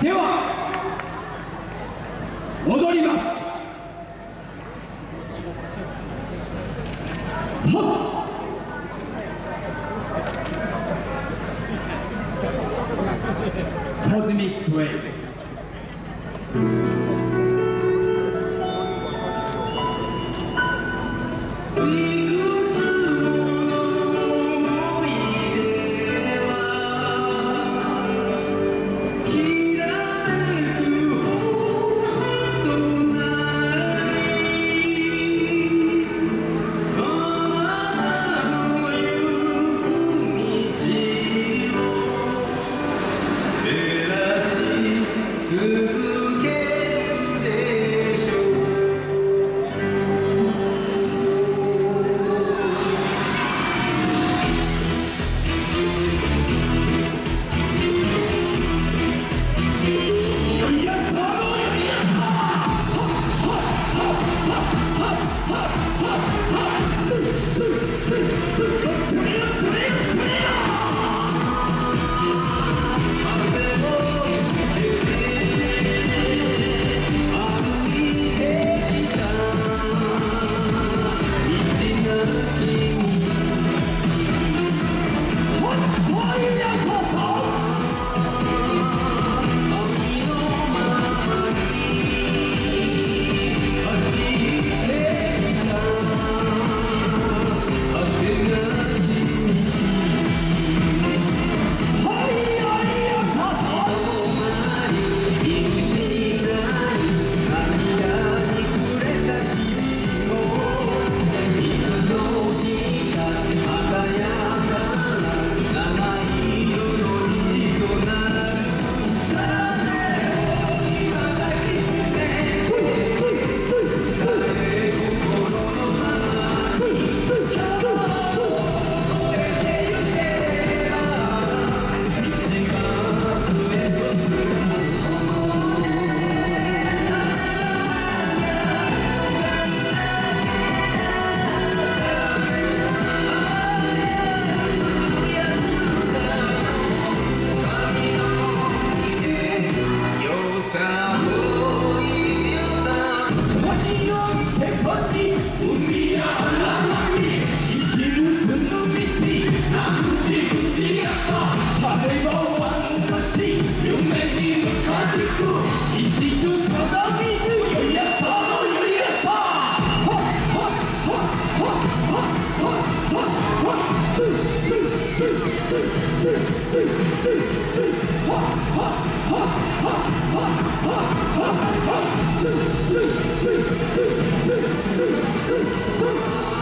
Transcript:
では戻ります。はっ。コズミックウェイブ「Thank you.